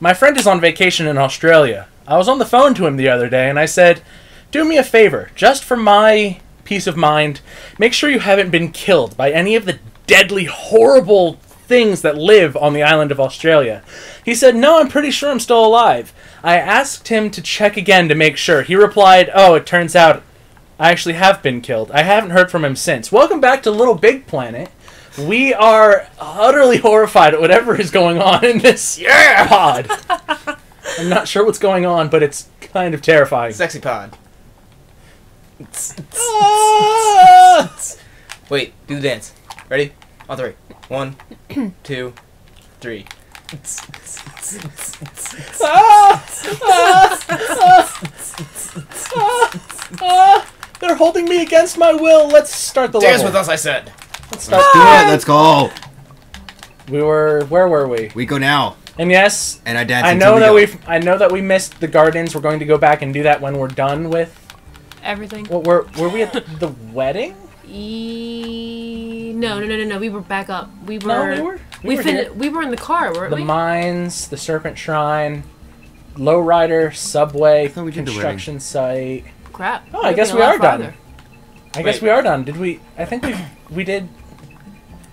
My friend is on vacation in Australia. I was on the phone to him the other day and I said, Do me a favor, just for my peace of mind, make sure you haven't been killed by any of the deadly, horrible things that live on the island of Australia. He said, No, I'm pretty sure I'm still alive. I asked him to check again to make sure. He replied, Oh, it turns out I actually have been killed. I haven't heard from him since. Welcome back to Little Big Planet. We are utterly horrified at whatever is going on in this yeah! pod. I'm not sure what's going on, but it's kind of terrifying. Sexy pod. Wait, do the dance. Ready? On three. One, two, three. They're holding me against my will. Let's start the Dance level. with us, I said. Let's start. Let's do it. Let's go. We were where were we? We go now. And yes, And I dance I know we that go. we I know that we missed the gardens. We're going to go back and do that when we're done with. Everything. What were were we at the wedding? E- no, no, no, no, no. We were back up. We were. No, we were. We, were fin- here. We were in the car, weren't the we? mines, the Serpent Shrine, Lowrider, Subway, thought we did the construction site. Crap. Oh, I guess we a lot are done. farther. I guess we are done. Did we? I think we we did.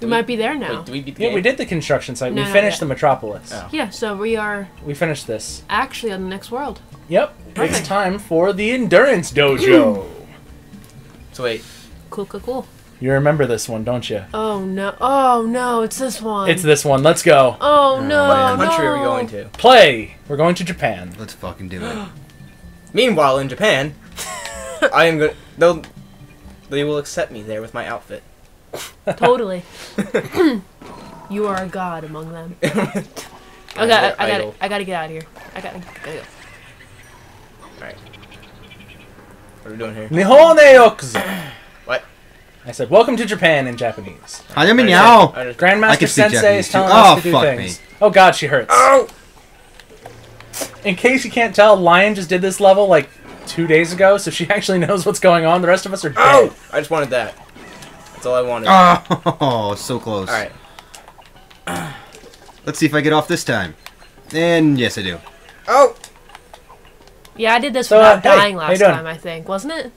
We might be there now. Wait, do we beat the Yeah, game? we did the construction site. No, we not finished yet. the Metropolis. Oh. Yeah, so we are We finished this. actually on the next world. Yep. Perfect. It's time for the Endurance Dojo. So wait. Cool, cool, cool. you remember this one, don't you? Oh no! Oh no! It's this one. It's this one. Let's go. Oh, oh no! What country are we going to? Play. We're going to Japan. Let's fucking do it. Meanwhile, in Japan, I am going. They'll. They will accept me there with my outfit. Totally. you are a god among them. I Okay, I, I gotta. I gotta get out of here. I gotta, gotta go. Alright. What are we doing here? Nihon Eokuzu. What? I said, "Welcome to Japan" in Japanese. Hayame I now. just- I Grandmaster can Sensei Japanese is telling too. us Oh, to do fuck things. Oh God, she hurts. Oh! In case you can't tell, Lion just did this level like two days ago, so she actually knows what's going on. The rest of us are oh! dead. Oh! I just wanted that. That's all I wanted. Oh, so close. Alright. Let's see if I get off this time. And yes, I do. Oh! Yeah, I did this So, uh, without hey, dying how you last time. I think, wasn't it?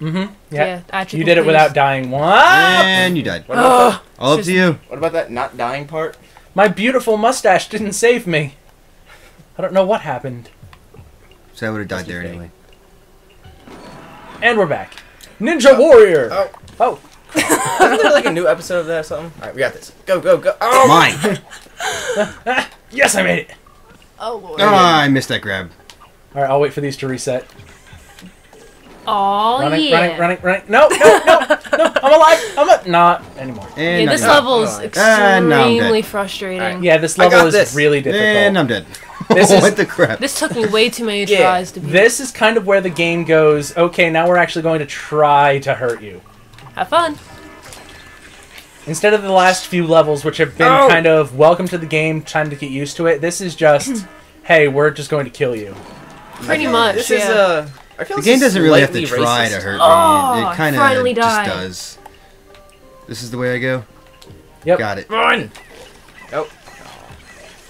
Mm-hmm. Yeah. actually. You did it without dying. What? And you died. What about, that, All up Just- to you. what about that not dying part? My beautiful mustache didn't save me. I don't know what happened. So I would have died there fake. anyway. And we're back. Ninja Warrior. Oh. Oh. Isn't there like a new episode of that or something? Alright, we got this. Go, go, go. Oh! Mine. Yes, I made it. Oh lord. Ah, I missed that grab. All right, I'll wait for these to reset. Oh running, yeah. running, running, running. No, no, no, no. I'm alive. I'm a- not anymore. And Yeah, this level is Alright. And now I'm dead. extremely frustrating. Alright. Yeah, this level is this. really difficult. And I'm dead. This is- what the crap? This took me way too many Yeah, tries to beat. This is kind of where the game goes. Okay, now we're actually going to try to hurt you. Have fun. Instead of the last few levels, which have been Oh. kind of welcome to the game, trying to get used to it, this is just, hey, we're just going to kill you. Pretty much. This yeah. is, uh. I feel The game doesn't really have to try racist. to hurt Oh, me. It kind finally of just died. does. This is the way I go. Yep. Got it. Run! Oh.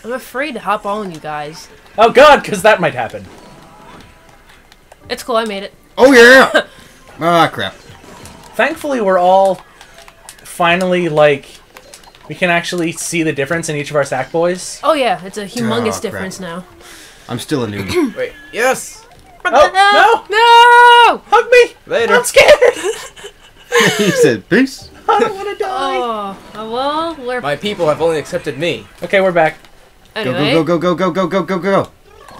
I'm afraid to hop on you guys. Oh god, because that might happen. It's cool. I made it. Oh yeah. ah crap. Thankfully, we're all finally like we can actually see the difference in each of our sack boys. Oh yeah, it's a oh, humongous Oh, difference now. I'm still a noob. Wait, yes! Oh No! No! Hug me! Later. I'm scared. he said peace. I don't want to oh, die. Oh, oh, well, we're My people have only accepted me. Okay, we're back. Go anyway. go go go go go go go go go.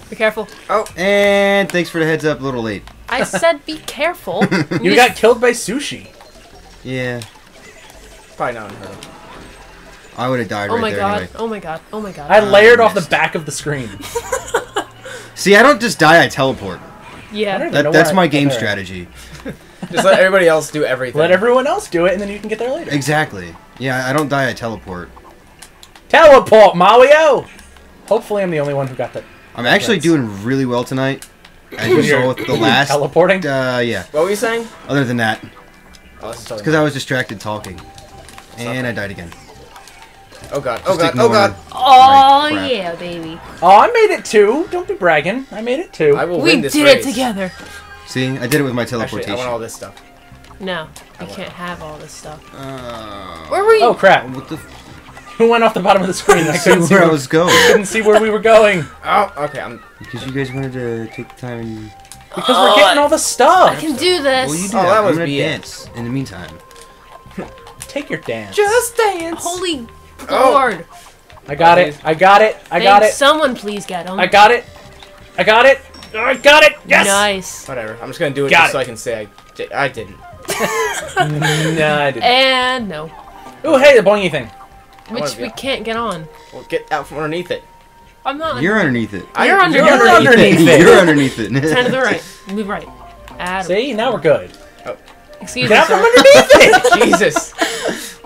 Be careful. Oh, and thanks for the heads up. A little late. I said be careful. You got killed by sushi. Yeah. Probably not unheard of. I would have died Oh right my there god. anyway. Oh my god. Oh my god. I layered off the back of the screen. See, I don't just die. I teleport. Yeah. don't That, that's why- my game Alright. strategy. Just let everybody else do everything. Let everyone else do it, and then you can get there later. Exactly. Yeah, I don't die. I teleport. Teleport, Mario. Hopefully, I'm the only one who got that. I'm actually doing really well tonight. As you saw with the last. teleporting. Uh, yeah. What were you saying? Other than that, because I was distracted talking, and I died again. Oh god. Oh god. Oh god. Oh Right, crap. yeah, baby. Oh, I made it too. Don't be bragging. I made it too. I will We win did this it together. See, I did it with my Actually, teleportation. I want all this stuff. No, you can't have all this stuff. Uh, Where were you? Oh crap! what the? Who went off the bottom of the screen? I couldn't see where I was going. couldn't see where we were going Oh, okay. I'm. Because you guys wanted to take the time and. Because we're oh, getting all the stuff. I can do this. Well, you do Oh, that. that I'm was BS. dance in the meantime. Take your dance. Just dance. Holy Oh. lord! I got it. I got it. I got May it. Someone please get him. I got it. I got it. I got it. Yes. Nice. Whatever. I'm just gonna do it Got just it. so I can say I, di- I didn't. no, I didn't. And no, Ooh, hey, the boingy thing. which we on. can't get on. Well, get out from underneath it. I'm not. You're underneath it. I- You're under- You're You're underneath it. You're underneath it. Turn to the right. Move right. Adam. See, now we're good. Oh. Excuse me, Get out from sir. underneath it. Jesus.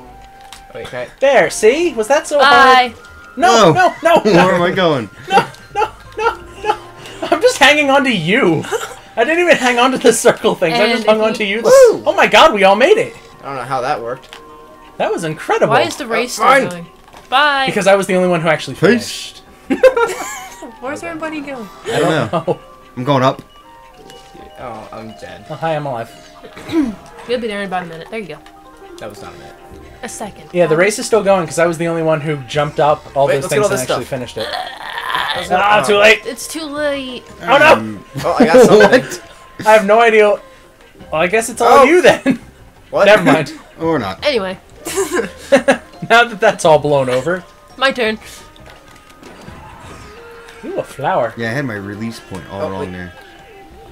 Wait, can I? There. See, was that so hard? Bye. No, no, no, Where am I going? no, no, no. No. I'm just hanging on to you. I didn't even hang on to the circle things. I just hung on to you. Woo! Oh my god, we all made it. I don't know how that worked. That was incredible. Why is the race uh, still fine. going? Bye. Because I was the only one who actually Peace. Finished. Where's everybody going? I don't know. I'm going up. Oh, I'm dead. oh, hi, I'm alive. You'll be there in about a minute. There you go. That was not a minute. A second. Yeah, the race is still going because I was the only one who jumped up all Wait, those let's get things all and this actually stuff. finished it. Let's Ah, go- too late. It's too late. Oh no! Um, Oh, I got something. what? I have no idea. Well, I guess it's all Oh. you then. What? Never mind. Or not. Anyway, now that that's all blown over. my turn. Ooh, a flower. Yeah, I had my release point all Oh, wrong wait. there.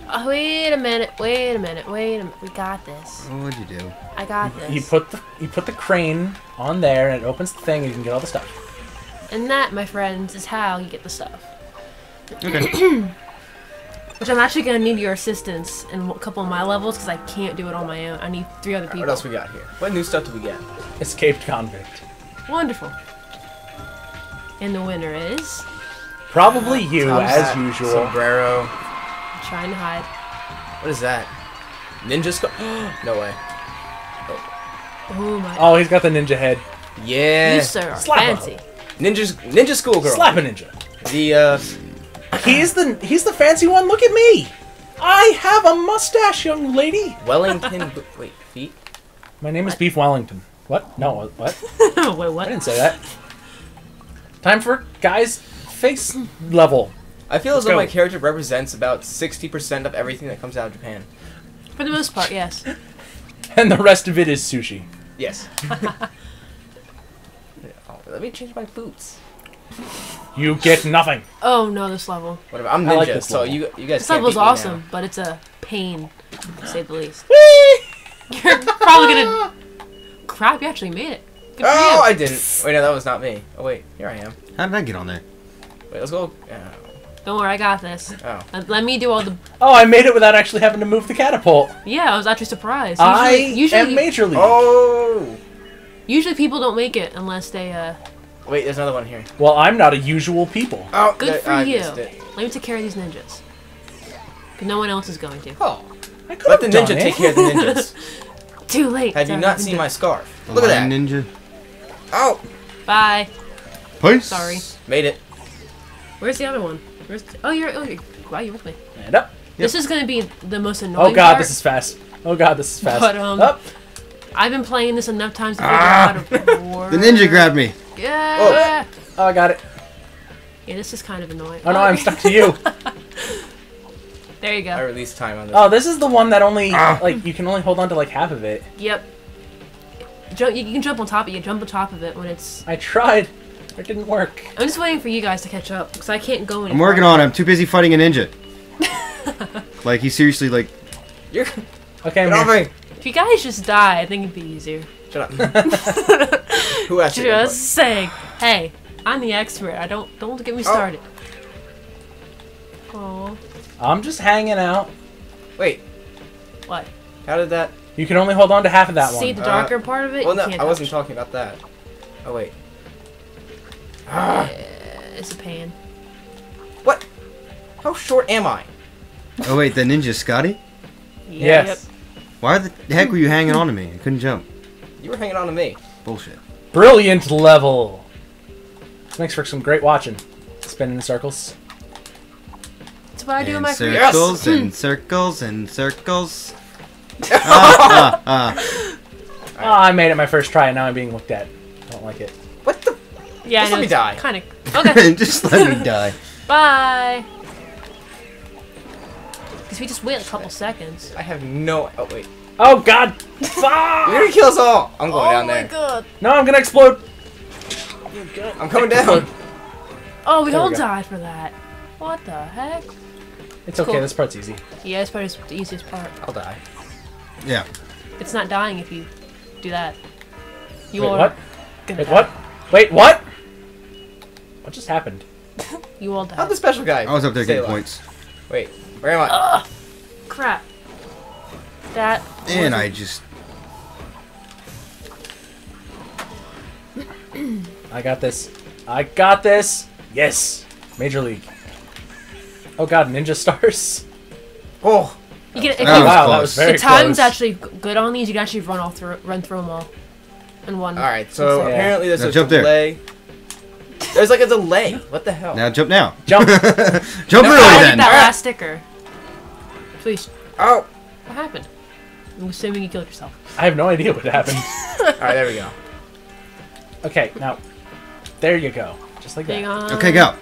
Oh, wait a minute. Wait a minute. Wait a minute. We got this. Oh, what'd you do? I got this. You put the you put the crane on there and it opens the thing and you can get all the stuff. and that, my friends, is how you get the stuff. Okay. Which I'm actually gonna need your assistance in a couple of my levels because I can't do it on my own. I need three other people. What else we got here? What new stuff do we get? Escaped convict. Wonderful. And the winner is Probably you, Top as hat, usual. Sombrero. trying to hide. What is that? Ninja skull? no way. Oh my! Oh, he's got the ninja head. Yeah. you sir are slap fancy. Ninja's Ninja Schoolgirl. Slap a ninja. The uh, He's the he's the fancy one. Look at me. I have a mustache, young lady. Wellington. wait, feet. My name is Beef Wellington. What? No, what? Wait, what? I didn't say that. Time for guys face level. I feel as Let's though go. my character represents about sixty percent of everything that comes out of Japan. For the most part, yes. And the rest of it is sushi. Yes. oh, let me change my boots. You get nothing. Oh no, this level. Whatever. I'm I ninja, like this so level. you you guys. This can't level's beat me now. awesome, but it's a pain, to say the least. You're probably gonna. Crap! You actually made it. Good Oh. I didn't. Wait, no, that was not me. Oh wait, here I am. How did I get on there? Wait, let's go. Oh. Don't worry, I got this. oh. Let, let me do all the. Oh, I made it without actually having to move the catapult. Yeah, I was actually surprised. I Usually, usually, am Major League. Oh. usually people don't make it unless they. uh... Wait, there's another one here. Well, I'm not a usual people. Oh, Good there- for I you. Let me take care of these ninjas. 'Cause no one else is going to. Oh, I could let have the ninja done it. take care of the ninjas. Too late. Have you not ninja. seen my scarf? The Look at that. Ninja. Oh, Bye. Peace. Sorry. made it. Where's the other one? Where's? Oh, you're. Oh, you're. Wow, you're with me. And up. This is gonna be the most annoying. Oh god, part. this is fast. Oh god, this is fast. But, um, up. I've been playing this enough times to figure Ah! out how to work. The ninja grabbed me. Yeah. Oh, I got it. Yeah, this is kind of annoying. Oh no, I'm stuck to you. There you go. I go. released time on this. Oh, this is the one that only Ah. like you can only hold on to like half of it. Yep. Jump. You you can jump on top of it. You jump on top of it when it's. I tried. It didn't work. I'm just waiting for you guys to catch up because I can't go any. I'm working on it. I'm too busy fighting a ninja. like he seriously like You're Okay, I'm get here. me. If you guys just die, I think it'd be easier. Shut up. Who asked you? Just saying. Hey, I'm the expert. I don't don't get me Oh. started. Oh, I'm just hanging out. Wait, what? how did that? You can only hold on to half of that See one. See the Uh, darker part of it? Well, no, I wasn't touch. talking about that. Oh wait. Yeah, it's a pain. What? How short am I? Oh wait, the ninja Scotty? Yes. Why the heck were you hanging on to me? I couldn't jump. You were hanging on to me. Bullshit. Brilliant level. This makes for some great watching. Spinning in circles. That's what I do in and my free circles and circles and circles. ah, ah, ah. Oh, I made it my first try, and now I'm being looked at. I don't like it. What the? Yeah, Just let me die. Kind of. Okay. Just let me die. Bye. Because we just wait a couple seconds. I have no. Oh wait. Oh God! You're gonna kill us all. I'm going down oh, there. oh my there. god. No, I'm gonna explode. I'm coming down. Oh, we There we all go. died for that. What the heck? It's okay. Cool. This part's easy. Yeah, this part is the easiest part. I'll die. Yeah. It's not dying if you do that. You Wait, all what? gonna Wait, die. what? Wait, what? What just happened? You all How'd died. the special guy? I was up there stay getting alive? points. Wait, where am I? Crap. That. And wasn't- I just. I got this. I got this. Yes. Major League. Oh God, Ninja Stars. Oh, oh You can, if That you, was wow, that close. was very the time's close. actually good on these. You can actually run all through, run through them all, in one. all right. So Yeah. apparently there's Now a jump there. Delay. There's like a delay. What the hell? Now jump now. Jump. jump No, early I then. get that ah. last sticker. Please. Oh. What happened? I'm assuming you killed yourself. I have no idea what happened. All right, there we go. Okay, now there you go. Just like Hang that. on. Okay, go.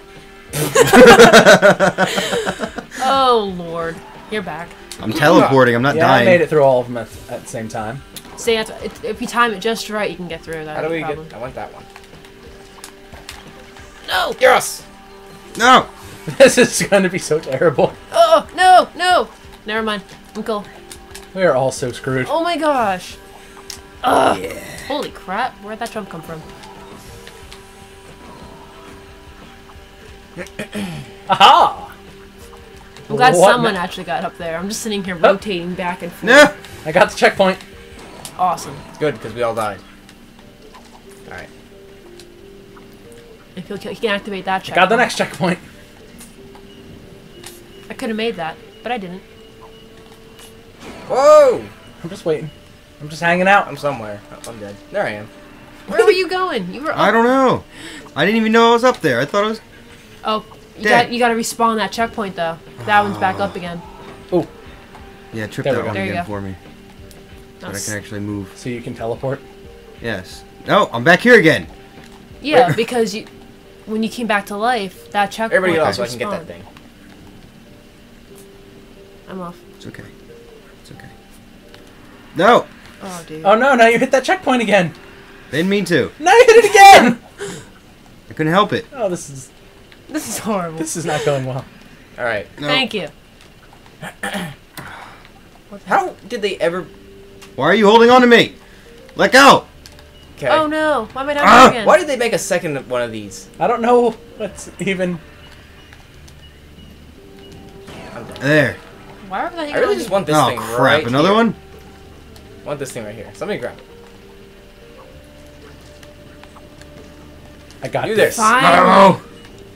Oh lord, you're back. I'm teleporting. I'm not Yeah, dying. I made it through all of them at, at the same time. See, if you time it just right, you can get through that. How do we problem. get? I want that one. No! Yes. No. This is going to be so terrible. Oh no, no! Never mind. I'm cool. We are all so screwed. Oh my gosh. Ugh. Holy crap! Where'd that jump come from? Aha! I'm glad What someone actually got up there. I'm just sitting here rotating back and forth. No. I got the checkpoint. Awesome. It's good because we all died. All right. If you you can activate that check. Got the next checkpoint. I could have made that, but I didn't. Whoa! I'm just waiting. I'm just hanging out. I'm somewhere. Oh, I'm dead. There I am. Where were you going? You were. I don't know. I didn't even know I was up there. I thought I was. Oh, you Dead. got you got to respawn that checkpoint though. That one's back up ah. again. Oh. Yeah, trip There that one again go. for me. But I can actually move. So you can teleport. Yes. No, I'm back here again. Yeah, because you when you came back to life, that checkpoint. Everybody get off was so I can get that thing. I'm off. It's okay. It's okay. No, Oh dude. Oh no! Now you hit that checkpoint again. didn't mean to. Now you hit it again. I couldn't help it. oh, this is This is horrible. this is not going well. All right. No. Thank you. How did they ever? Why are you holding on to me? Let go. Okay. Oh no! Why am I down Ah! here again? Why did they make a second one of these? I don't know what's even. There. Why are they? I really just want this oh thing crap! right Another here. one? I want this thing right here. Somebody grab it. I got You there. this. Fine. No.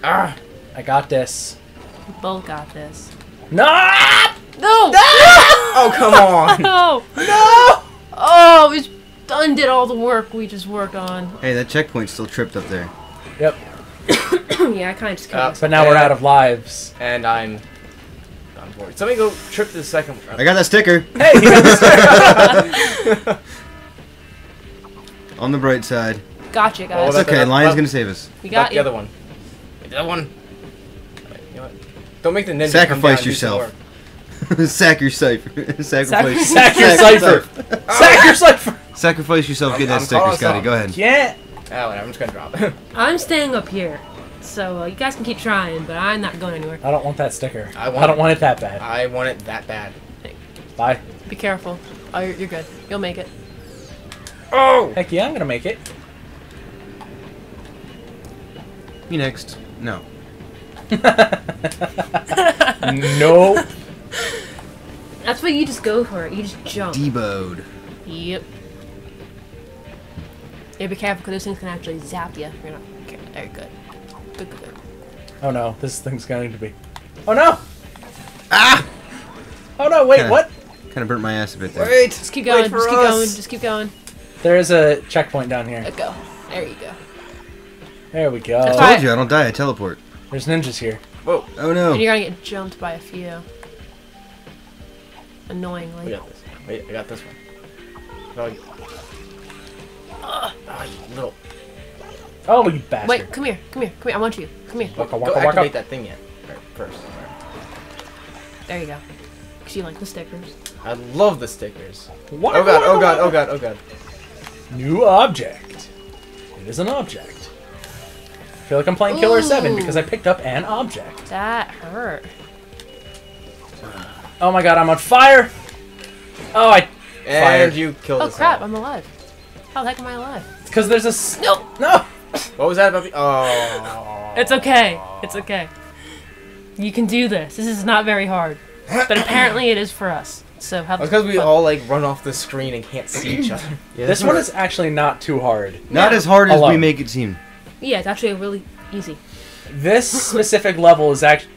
Ah! I got this. We both got this. No! No! Oh come on! No! No! Oh, we just undid all the work we just worked on. Hey, that checkpoint's still tripped up there. Yep. yeah, I kind of just Uh, killed But now we're out of lives. and I'm on board. So let me go trip to the second. I got that sticker. Hey! you got this- On the bright side. Gotcha, guys. It's that's- okay. that- Lion's that- gonna save us. we Got got the you. other one. Wait, that one. Wait, you know what? Don't make the ninja Sacrifice come down and do yourself. Sack your cipher. Sacrifice. Sack your cipher. Sack your cipher. Sacrifice yourself. Get I'm- that I'm sticker, Scotty. Go ahead. Yeah. Ah, whatever. I'm just gonna drop. I'm staying up here. So uh, you guys can keep trying, but I'm not going anywhere. I don't want that sticker. I I, don't it. want it that bad. I want it that bad. Bye. Be careful. Oh, you're, you're good. You'll make it. Oh! Heck yeah, I'm gonna make it. Me next. No. no. That's what you just go for. You just jump. Deboed. Yep. Yeah, be careful because those things can actually zap you. You're not. Okay, very good. Good, good, good. Oh no, this thing's going to be. Oh no! Ah! Oh no! Wait, Kinda- what? Kind of burnt my ass a bit there. Wait! Just keep going. Just keep us. going. Just keep going. There is a checkpoint down here. Let go. There you go. There we go. I why- told you I don't die. I teleport. There's ninjas here. Whoa. Oh no. And you're gonna get jumped by a few. We Annoyingly. got this. Wait, I got this one. No, I- Ah, ah, you little. Oh, you bastard. Wait, come here, come here, come here. I want you. Come here. Waka, Go waka, waka. activate that thing yet. Right, first. There you go. Cause you like the stickers. I love the stickers. Waka, Oh god, oh god, oh god, oh god. New object. It is an object. I feel like I'm playing Killer 7 because I picked up an object. That hurt. Oh my god, I'm on fire! Oh, I. And Fired. you killed Oh crap, all. I'm alive. How the heck am I alive? Because there's a. s- No! No! What was that about the- Oh. It's okay. It's okay. You can do this. This is not very hard. But apparently it is for us. So have It's because we all like run off the screen and can't see each other. This one is actually not too hard. Not No. as hard as we make it seem. Yeah, it's actually really easy. This specific level is act-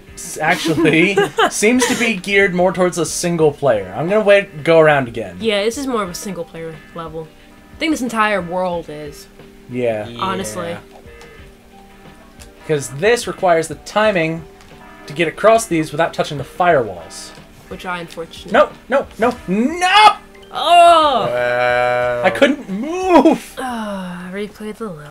actually seems to be geared more towards a single player. I'm gonna wait, go around again. Yeah, this is more of a single player level. I think this entire world is. Yeah, Honestly. Yeah. because this requires the timing to get across these without touching the firewalls. Which I unfortunately. No, no, no, no! Oh! Well, I couldn't move. Ah, replayed the level.